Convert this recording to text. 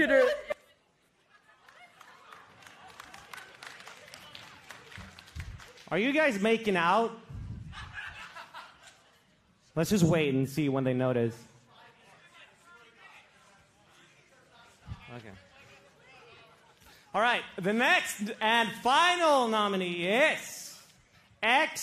Peter. Are you guys making out? Let's just wait and see when they notice. Okay. All right, the next and final nominee is X